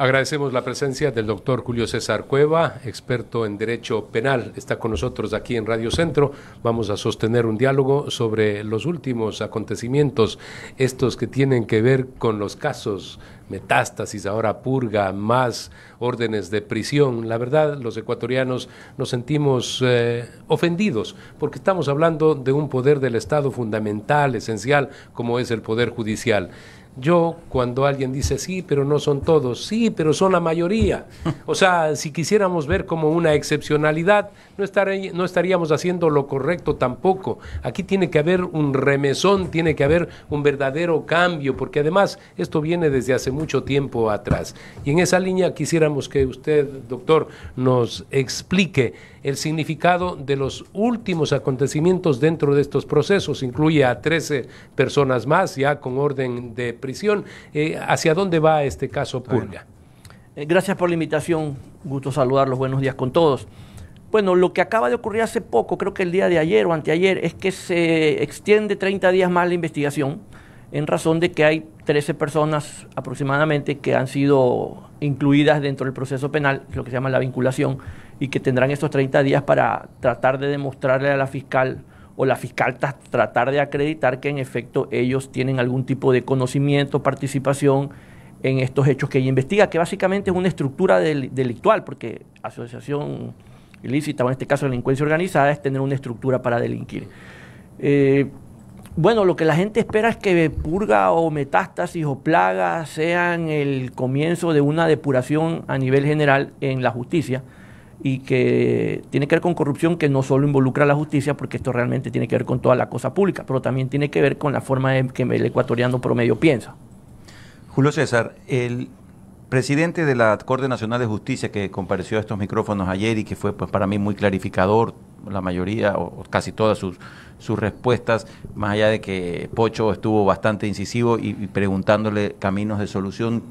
Agradecemos la presencia del doctor Julio César Cueva, experto en Derecho Penal. Está con nosotros aquí en Radio Centro. Vamos a sostener un diálogo sobre los últimos acontecimientos, estos que tienen que ver con los casos metástasis, ahora purga, más órdenes de prisión. La verdad, los ecuatorianos nos sentimos eh, ofendidos porque estamos hablando de un poder del Estado fundamental, esencial, como es el poder judicial. Yo, cuando alguien dice sí, pero no son todos, sí, pero son la mayoría. O sea, si quisiéramos ver como una excepcionalidad, no, no estaríamos haciendo lo correcto tampoco. Aquí tiene que haber un remesón, tiene que haber un verdadero cambio, porque además esto viene desde hace mucho tiempo atrás. Y en esa línea quisiéramos que usted, doctor, nos explique el significado de los últimos acontecimientos dentro de estos procesos. Incluye a 13 personas más ya con orden de prisión. Eh, ¿Hacia dónde va este caso Purga? Eh, gracias por la invitación. Gusto saludarlos. Buenos días con todos. Bueno, lo que acaba de ocurrir hace poco, creo que el día de ayer o anteayer, es que se extiende 30 días más la investigación en razón de que hay 13 personas aproximadamente que han sido incluidas dentro del proceso penal, lo que se llama la vinculación, y que tendrán estos 30 días para tratar de demostrarle a la fiscal o la fiscal tratar de acreditar que en efecto ellos tienen algún tipo de conocimiento, participación en estos hechos que ella investiga, que básicamente es una estructura delictual, porque asociación ilícita, o en este caso delincuencia organizada, es tener una estructura para delinquir. Eh, bueno, lo que la gente espera es que purga o metástasis o plaga sean el comienzo de una depuración a nivel general en la justicia y que tiene que ver con corrupción que no solo involucra a la justicia, porque esto realmente tiene que ver con toda la cosa pública, pero también tiene que ver con la forma en que el ecuatoriano promedio piensa. Julio César, el presidente de la Corte Nacional de Justicia que compareció a estos micrófonos ayer y que fue pues, para mí muy clarificador, la mayoría o, casi todas sus, sus respuestas, más allá de que Pocho estuvo bastante incisivo y preguntándole caminos de solución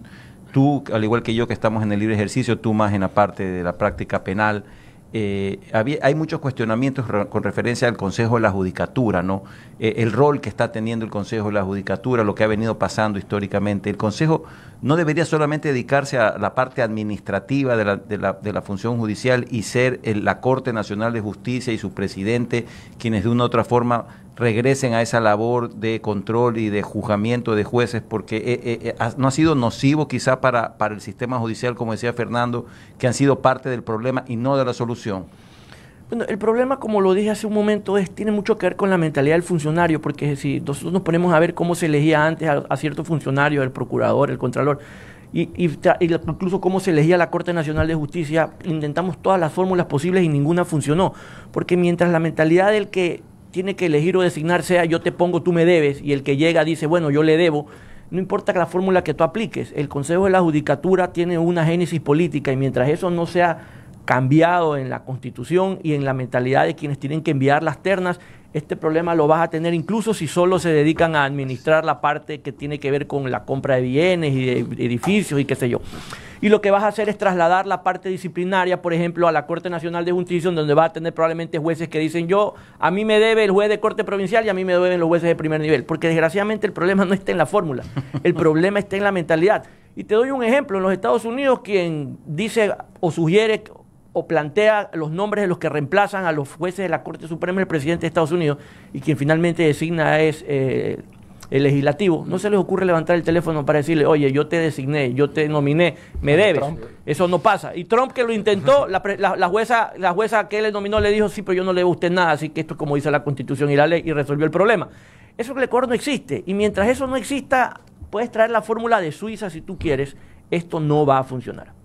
tú, al igual que yo que estamos en el libre ejercicio, tú más en la parte de la práctica penal, eh, hay muchos cuestionamientos con referencia al Consejo de la Judicatura, ¿no? Eh, el rol que está teniendo el Consejo de la Judicatura, lo que ha venido pasando históricamente. El Consejo no debería solamente dedicarse a la parte administrativa de la, de la, función judicial y ser la Corte Nacional de Justicia y su presidente quienes de una u otra forma regresen a esa labor de control y de juzgamiento de jueces, porque eh, eh, eh, no ha sido nocivo quizá para el sistema judicial, como decía Fernando, que han sido parte del problema y no de la solución. Bueno, el problema, como lo dije hace un momento, es tiene mucho que ver con la mentalidad del funcionario, porque si nosotros nos ponemos a ver cómo se elegía antes a, a ciertos funcionarios, el procurador, el contralor, y, incluso cómo se elegía la Corte Nacional de Justicia, intentamos todas las fórmulas posibles y ninguna funcionó, porque mientras la mentalidad del que tiene que elegir o designar sea yo te pongo, tú me debes, y el que llega dice, bueno, yo le debo, no importa la fórmula que tú apliques, el Consejo de la Judicatura tiene una génesis política y mientras eso no sea cambiado en la Constitución y en la mentalidad de quienes tienen que enviar las ternas, este problema lo vas a tener incluso si solo se dedican a administrar la parte que tiene que ver con la compra de bienes y de edificios y qué sé yo. Y lo que vas a hacer es trasladar la parte disciplinaria, por ejemplo, a la Corte Nacional de Justicia, donde va a tener probablemente jueces que dicen yo, a mí me debe el juez de Corte Provincial y a mí me deben los jueces de primer nivel. Porque desgraciadamente el problema no está en la fórmula, el problema está en la mentalidad. Y te doy un ejemplo, en los Estados Unidos quien dice o sugiere o plantea los nombres de los que reemplazan a los jueces de la Corte Suprema el presidente de Estados Unidos y quien finalmente designa es eh, el legislativo. No se les ocurre levantar el teléfono para decirle, oye, yo te designé, yo te nominé, me debes. Eso no pasa. Y Trump que lo intentó, la, jueza, la jueza que él le nominó le dijo, sí, pero yo no le debo a usted nada, así que esto es como dice la Constitución y la ley y resolvió el problema. Eso el Ecuador no existe. Y mientras eso no exista, puedes traer la fórmula de Suiza si tú quieres, esto no va a funcionar.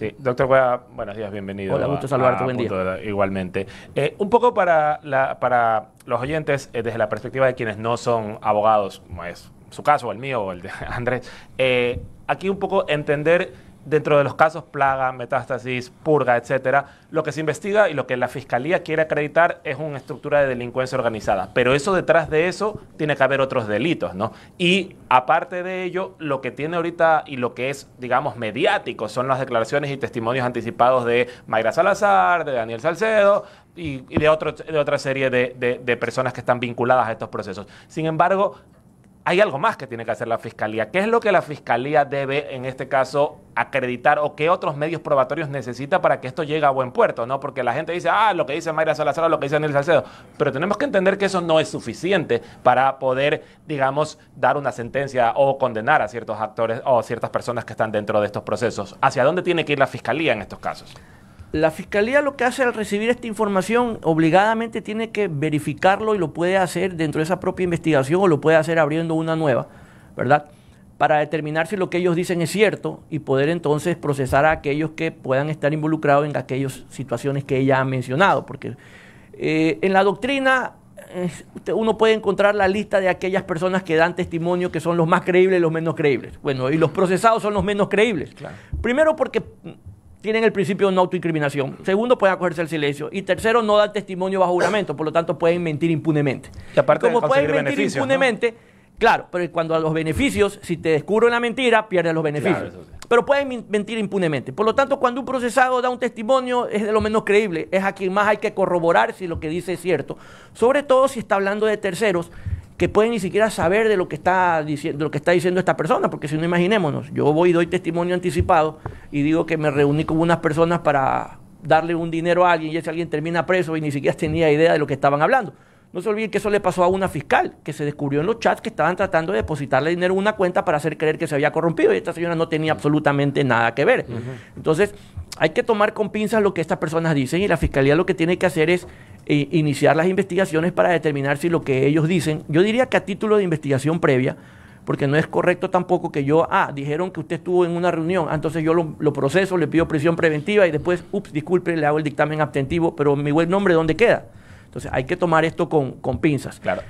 Sí, doctor Cueva, buenos días, bienvenido. Hola, gusto saludarte, buen día. igualmente. Eh, un poco para, la, para los oyentes, eh, desde la perspectiva de quienes no son abogados, como es su caso, el mío, o el de Andrés, eh, aquí un poco entender dentro de los casos plaga, metástasis, purga, etcétera, lo que se investiga y lo que la fiscalía quiere acreditar es una estructura de delincuencia organizada. Pero eso detrás de eso tiene que haber otros delitos, ¿no? Y aparte de ello, lo que tiene ahorita y lo que es, digamos, mediático son las declaraciones y testimonios anticipados de Mayra Salazar, de Daniel Salcedo y, de, de otra serie de personas que están vinculadas a estos procesos. Sin embargo, hay algo más que tiene que hacer la fiscalía. ¿Qué es lo que la fiscalía debe, en este caso, acreditar o qué otros medios probatorios necesita para que esto llegue a buen puerto? ¿no? Porque la gente dice, ah, lo que dice Mayra Salazar lo que dice Daniel Salcedo. Pero tenemos que entender que eso no es suficiente para poder, digamos, dar una sentencia o condenar a ciertos actores o ciertas personas que están dentro de estos procesos. ¿Hacia dónde tiene que ir la fiscalía en estos casos? La fiscalía lo que hace al recibir esta información obligadamente tiene que verificarlo y lo puede hacer dentro de esa propia investigación o lo puede hacer abriendo una nueva, ¿verdad? Para determinar si lo que ellos dicen es cierto y poder entonces procesar a aquellos que puedan estar involucrados en aquellas situaciones que ella ha mencionado. Porque eh, en la doctrina eh, uno puede encontrar la lista de aquellas personas que dan testimonio que son los más creíbles y los menos creíbles. Bueno, y los procesados son los menos creíbles. Primero porque tienen el principio de no autoincriminación. Segundo, pueden acogerse al silencio. Y tercero, no dan testimonio bajo juramento, por lo tanto pueden mentir impunemente. Y aparte como pueden mentir impunemente, claro, pero cuando a los beneficios, si te descubren la mentira, pierdes los beneficios. Pero pueden mentir impunemente. Por lo tanto, cuando un procesado da un testimonio, es de lo menos creíble. Es a quien más hay que corroborar si lo que dice es cierto. Sobre todo si está hablando de terceros que pueden ni siquiera saber de lo que está diciendo, lo que está diciendo esta persona, porque si no imaginémonos, yo voy y doy testimonio anticipado y digo que me reuní con unas personas para darle un dinero a alguien y ese alguien termina preso y ni siquiera tenía idea de lo que estaban hablando. No se olviden que eso le pasó a una fiscal que se descubrió en los chats que estaban tratando de depositarle dinero en una cuenta para hacer creer que se había corrompido y esta señora no tenía absolutamente nada que ver. Entonces, hay que tomar con pinzas lo que estas personas dicen y la fiscalía lo que tiene que hacer es e iniciar las investigaciones para determinar si lo que ellos dicen, yo diría que a título de investigación previa, porque no es correcto tampoco que yo, ah, dijeron que usted estuvo en una reunión, ah, entonces yo lo, proceso, le pido prisión preventiva y después, ups, disculpe, le hago el dictamen abstentivo, pero mi buen nombre, ¿dónde queda? Entonces hay que tomar esto con, con pinzas. Claro.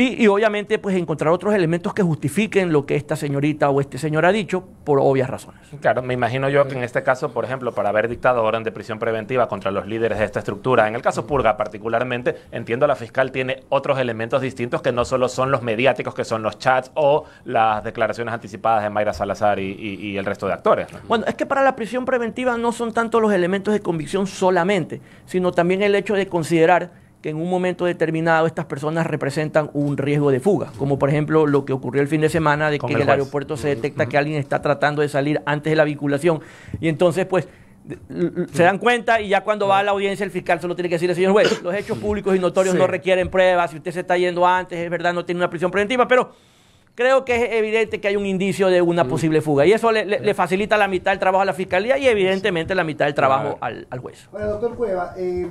Y, obviamente, pues encontrar otros elementos que justifiquen lo que esta señorita o este señor ha dicho por obvias razones. Claro, me imagino yo que en este caso, por ejemplo, para haber dictado orden de prisión preventiva contra los líderes de esta estructura, en el caso Purga particularmente, entiendo la fiscal tiene otros elementos distintos que no solo son los mediáticos, que son los chats o las declaraciones anticipadas de Mayra Salazar y, el resto de actores. Bueno, es que para la prisión preventiva no son tanto los elementos de convicción solamente, sino también el hecho de considerar que en un momento determinado estas personas representan un riesgo de fuga, como por ejemplo lo que ocurrió el fin de semana de que en el aeropuerto se detecta que alguien está tratando de salir antes de la vinculación. Y entonces pues se dan cuenta y ya cuando va a la audiencia el fiscal solo tiene que decirle, señor juez, los hechos públicos y notorios no requieren pruebas, si usted se está yendo antes, es verdad, no tiene una prisión preventiva, pero creo que es evidente que hay un indicio de una posible fuga. Y eso le, facilita la mitad del trabajo a la fiscalía y evidentemente la mitad del trabajo al, juez. Bueno, doctor Cueva, eh,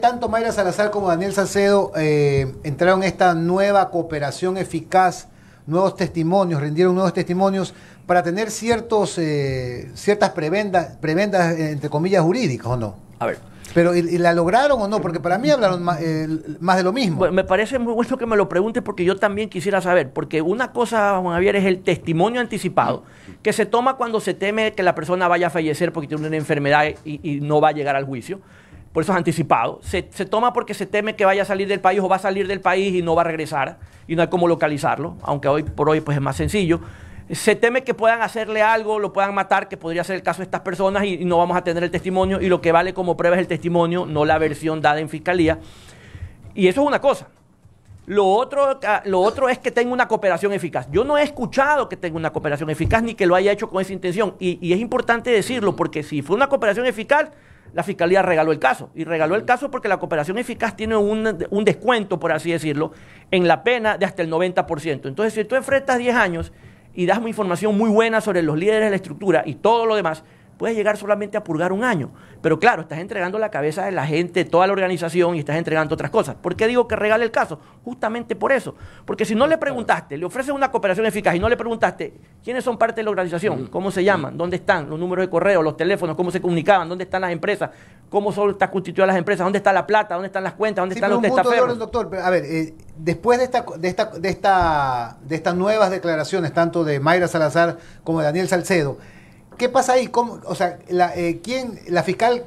tanto Mayra Salazar como Daniel Salcedo eh, entraron en esta nueva cooperación eficaz, nuevos testimonios, rindieron nuevos testimonios para tener ciertos, eh, ciertas prebendas, prebendas, entre comillas, jurídicas, ¿o no? A ver. Pero ¿y, la lograron o no? Porque para mí hablaron más, eh, de lo mismo. me parece muy bueno que me lo preguntes porque yo también quisiera saber. Porque una cosa, Juan Javier, es el testimonio anticipado que se toma cuando se teme que la persona vaya a fallecer porque tiene una enfermedad y no va a llegar al juicio por eso es anticipado. Se, toma porque se teme que vaya a salir del país o va a salir del país y no va a regresar y no hay cómo localizarlo, aunque hoy por hoy pues es más sencillo. Se teme que puedan hacerle algo, lo puedan matar, que podría ser el caso de estas personas y, no vamos a tener el testimonio y lo que vale como prueba es el testimonio, no la versión dada en fiscalía. Y eso es una cosa. Lo otro, ah, lo otro es que tenga una cooperación eficaz. Yo no he escuchado que tenga una cooperación eficaz ni que lo haya hecho con esa intención. y es importante decirlo porque si fue una cooperación eficaz, la Fiscalía regaló el caso. Y regaló el caso porque la cooperación eficaz tiene un, descuento, por así decirlo, en la pena de hasta el 90%. Entonces, si tú enfrentas 10 años y das una información muy buena sobre los líderes de la estructura y todo lo demás, puedes llegar solamente a purgar un año. Pero claro, estás entregando la cabeza de la gente, toda la organización y estás entregando otras cosas. ¿Por qué digo que regale el caso? Justamente por eso. Porque si no le preguntaste, le ofreces una cooperación eficaz y no le preguntaste quiénes son parte de la organización, cómo se llaman, dónde están, los números de correo, los teléfonos, cómo se comunicaban, dónde están las empresas, cómo son están constituidas las empresas, dónde está la plata, dónde están las cuentas, dónde están los testaferros. doctor, a ver, eh, después de esta, de esta, de esta, de estas nuevas declaraciones, tanto de Mayra Salazar como de Daniel Salcedo, ¿Qué pasa ahí? ¿Cómo, o sea, la, eh, ¿quién, la fiscal,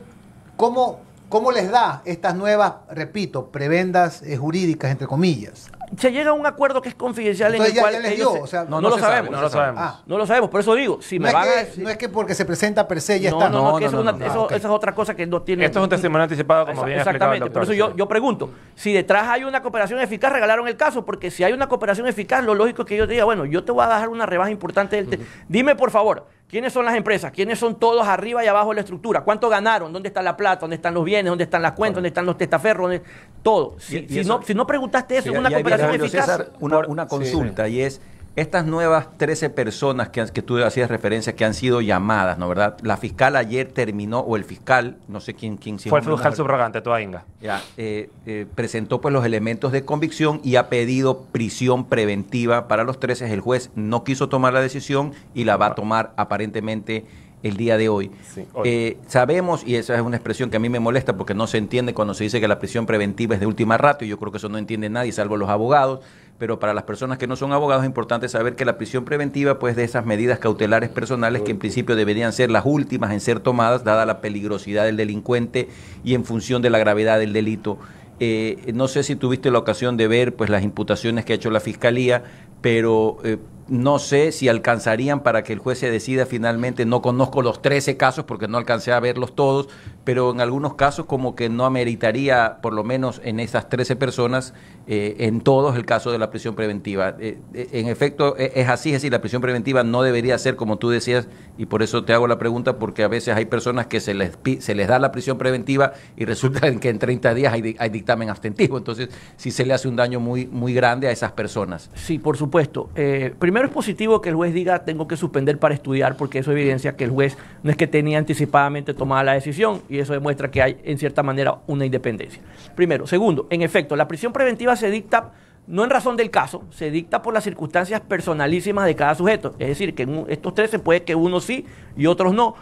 cómo, cómo les da estas nuevas, repito, prebendas eh, jurídicas, entre comillas? se llega a un acuerdo que es confidencial Entonces en el ya- cual ya les ellos dio, se- o sea, no, no lo se sabe, sabemos. no lo sabemos. Ah. No lo sabemos, por eso digo, si no, me es van a que, decir- no es que porque se presenta per se ya no, está. no, no, No, que no, eso, es no, una- no. eso- es otra cosa que no tiene. Esto es un testimonio anticipado, como bien ha explicado el Exactamente, doctor. por eso yo, yo pregunto, si detrás hay una cooperación eficaz, regalaron el caso, porque si hay una cooperación eficaz, lo lógico es que yo diga, bueno, yo te voy a dejar una rebaja importante del... te- Dime, por favor, ¿quiénes son las empresas? ¿Quiénes son todos arriba y abajo de la estructura? ¿Cuánto ganaron? ¿Dónde está la plata? ¿Dónde están los bienes? ¿Dónde están las cuentas? ¿Dónde están los testaferros? ¿Dónde- Todo. Si, Y- y si eso- no, si no preguntaste eso, Sí, en una cooperación eficaz... César, una, una sí, consulta y es estas nuevas 13 personas que, que tú hacías referencia que han sido llamadas, ¿no verdad? La fiscal ayer terminó, o el fiscal, no sé quién, quién si Fue el fiscal subrogante, toda Inga. ya, eh, eh, presentó pues los elementos de convicción y ha pedido prisión preventiva para los 13. El juez no quiso tomar la decisión y la va a tomar aparentemente el día de hoy. Sí, hoy. Eh, sabemos, y esa es una expresión que a mí me molesta porque no se entiende cuando se dice que la prisión preventiva es de última rato, y yo creo que eso no entiende nadie, salvo los abogados, pero para las personas que no son abogados es importante saber que la prisión preventiva, pues de esas medidas cautelares personales que en principio deberían ser las últimas en ser tomadas, dada la peligrosidad del delincuente y en función de la gravedad del delito. Eh, no sé si tuviste la ocasión de ver pues las imputaciones que ha hecho la fiscalía, pero eh, no sé si alcanzarían para que el juez se decida finalmente. No conozco los 13 casos porque no alcancé a verlos todos, pero en algunos casos como que no ameritaría, por lo menos en esas 13 personas, eh, en todos el caso de la prisión preventiva. Eh, eh, en efecto, eh, es así, es decir, la prisión preventiva no debería ser como tú decías, y por eso te hago la pregunta, porque a veces hay personas que se les, se les da la prisión preventiva y resulta que en 30 días hay, hay dictamen abstentivo. Entonces, sí se le hace un daño muy, muy grande a esas personas. Sí, por supuesto. Primero es positivo que el juez diga tengo que suspender para estudiar porque eso evidencia que el juez no es que tenía anticipadamente tomada la decisión y eso demuestra que hay en cierta manera una independencia. Primero. Segundo, en efecto, la prisión preventiva se dicta no en razón del caso, se dicta por las circunstancias personalísimas de cada sujeto. Es decir, que en estos 13 puede que uno sí y otros no.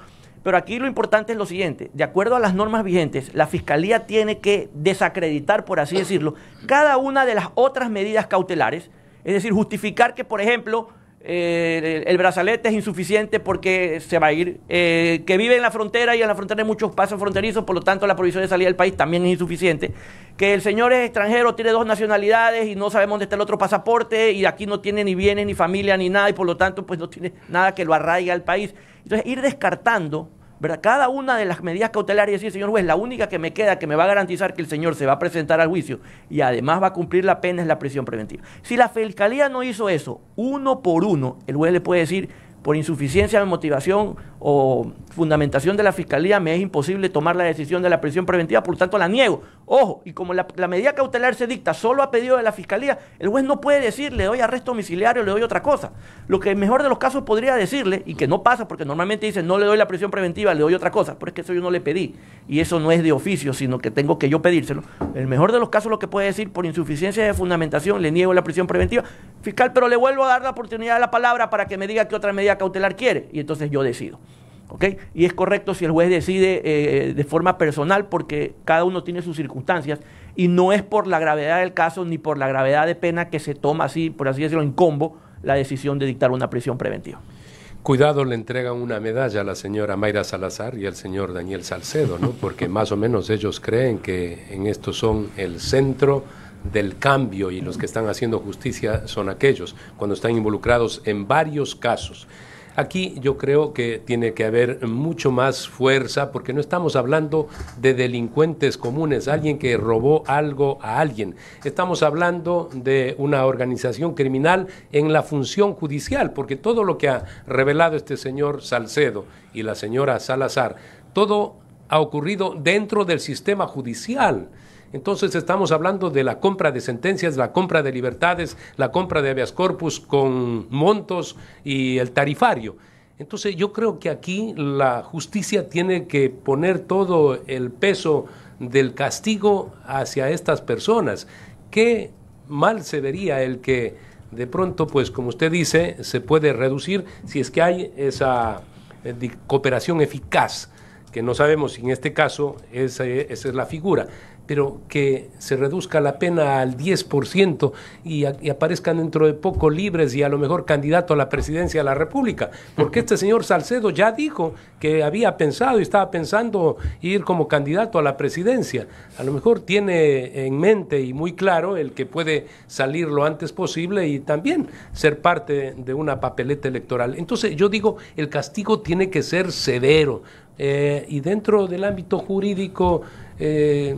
Pero aquí lo importante es lo siguiente, de acuerdo a las normas vigentes, la Fiscalía tiene que desacreditar, por así decirlo, cada una de las otras medidas cautelares, es decir, justificar que, por ejemplo, eh, el, brazalete es insuficiente porque se va a ir, eh, que vive en la frontera y en la frontera hay muchos pasos fronterizos, por lo tanto la provisión de salida del país también es insuficiente, que el señor es extranjero, tiene dos nacionalidades y no sabemos dónde está el otro pasaporte y aquí no tiene ni bienes, ni familia, ni nada y por lo tanto pues no tiene nada que lo arraigue al país. Entonces ir descartando ¿verdad? Cada una de las medidas cautelares y señor juez, la única que me queda que me va a garantizar que el señor se va a presentar al juicio y además va a cumplir la pena es la prisión preventiva. Si la fiscalía no hizo eso, uno por uno, el juez le puede decir, por insuficiencia de motivación o fundamentación de la fiscalía, me es imposible tomar la decisión de la prisión preventiva, por lo tanto la niego. Ojo, y como la, medida cautelar se dicta solo a pedido de la fiscalía, el juez no puede decir, le doy arresto domiciliario, le doy otra cosa. Lo que en mejor de los casos podría decirle, y que no pasa porque normalmente dicen, no le doy la prisión preventiva, le doy otra cosa, pero es que eso yo no le pedí, y eso no es de oficio, sino que tengo que yo pedírselo. El mejor de los casos lo que puede decir, por insuficiencia de fundamentación, le niego la prisión preventiva, fiscal, pero le vuelvo a dar la oportunidad de la palabra para que me diga qué otra medida cautelar quiere, y entonces yo decido. ¿ok? Y es correcto si el juez decide eh, de forma personal porque cada uno tiene sus circunstancias y no es por la gravedad del caso ni por la gravedad de pena que se toma así, por así decirlo, en combo la decisión de dictar una prisión preventiva. Cuidado, le entregan una medalla a la señora Mayra Salazar y al señor Daniel Salcedo, ¿no? Porque más o menos ellos creen que en esto son el centro del cambio y los que están haciendo justicia son aquellos, cuando están involucrados en varios casos. Aquí yo creo que tiene que haber mucho más fuerza porque no estamos hablando de delincuentes comunes, alguien que robó algo a alguien. Estamos hablando de una organización criminal en la función judicial, porque todo lo que ha revelado este señor Salcedo y la señora Salazar, todo ha ocurrido dentro del sistema judicial. Entonces estamos hablando de la compra de sentencias, la compra de libertades, la compra de habeas corpus con montos y el tarifario. Entonces yo creo que aquí la justicia tiene que poner todo el peso del castigo hacia estas personas. Qué mal se vería el que de pronto, pues como usted dice, se puede reducir si es que hay esa eh, cooperación eficaz que no sabemos si en este caso esa, esa, es la figura. Pero que se reduzca la pena al 10% y, y, aparezcan dentro de poco libres y a lo mejor candidato a la presidencia de la República. Porque este señor Salcedo ya dijo que había pensado y estaba pensando ir como candidato a la presidencia. A lo mejor tiene en mente y muy claro el que puede salir lo antes posible y también ser parte de una papeleta electoral. Entonces yo digo, el castigo tiene que ser severo. Eh, y dentro del ámbito jurídico, eh,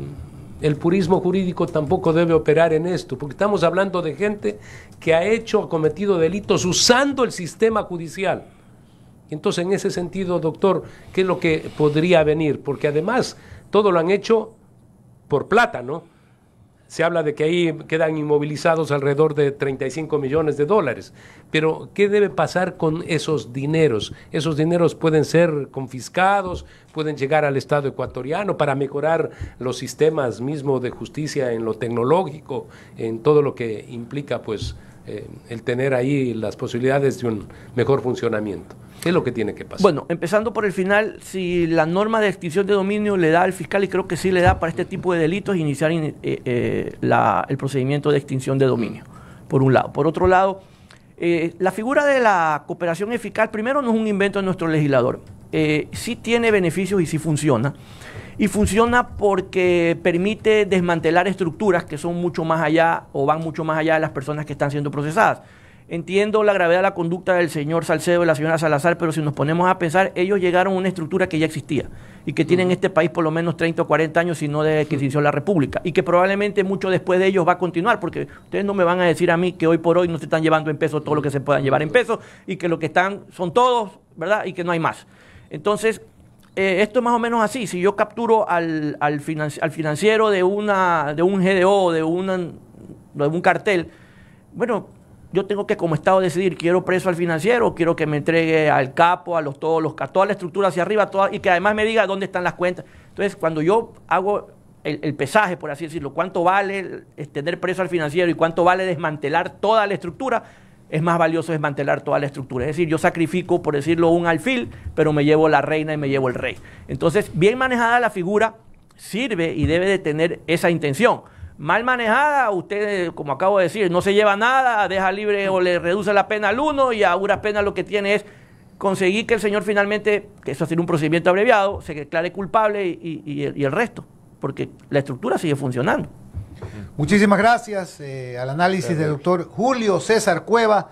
el purismo jurídico tampoco debe operar en esto, porque estamos hablando de gente que ha hecho, ha cometido delitos usando el sistema judicial. Entonces, en ese sentido, doctor, ¿qué es lo que podría venir? Porque además, todo lo han hecho por plata, ¿no? Se habla de que ahí quedan inmovilizados alrededor de 35 millones de dólares. Pero, ¿qué debe pasar con esos dineros? Esos dineros pueden ser confiscados, pueden llegar al Estado ecuatoriano para mejorar los sistemas mismos de justicia en lo tecnológico, en todo lo que implica, pues, eh, el tener ahí las posibilidades de un mejor funcionamiento. ¿Qué es lo que tiene que pasar? Bueno, empezando por el final, si la norma de extinción de dominio le da al fiscal, y creo que sí le da para este tipo de delitos, iniciar eh, eh, la, el procedimiento de extinción de dominio, por un lado. Por otro lado, la figura de la cooperación eficaz, primero, no es un invento de nuestro legislador. Sí tiene beneficios y sí funciona. Y funciona porque permite desmantelar estructuras que son mucho más allá o van mucho más allá de las personas que están siendo procesadas. Entiendo la gravedad de la conducta del señor Salcedo y la señora Salazar, pero si nos ponemos a pensar, ellos llegaron a una estructura que ya existía y que tiene en este país por lo menos 30 o 40 años, si no desde que se inició la República, y que probablemente mucho después de ellos va a continuar, porque ustedes no me van a decir a mí que hoy por hoy no se están llevando en pesos todo lo que se puedan llevar en pesos y que lo que están son todos, ¿verdad? Y que no hay más. Entonces, eh, esto es más o menos así. Si yo capturo al, al, financiero de, una, de un GDO, de, una, de un cartel, bueno, yo tengo que como Estado decidir, quiero preso al financiero, quiero que me entregue al capo, a los todos los toda la estructura hacia arriba, y que además me diga dónde están las cuentas. Entonces, cuando yo hago el, pesaje, por así decirlo, cuánto vale tener preso al financiero y cuánto vale desmantelar toda la estructura, es más valioso desmantelar toda la estructura. Es decir, yo sacrifico, por decirlo, un alfil, pero me llevo la reina y me llevo el rey. Entonces, bien manejada la figura sirve y debe de tener esa intención mal manejada, usted, como acabo de decir, no se lleva nada, deja libre o le reduce la pena al uno y a una pena lo que tiene es conseguir que el señor finalmente, que eso hacer un procedimiento abreviado, se declare culpable y, el, resto, porque la estructura sigue funcionando. Muchísimas gracias eh, al análisis del doctor Julio César Cueva.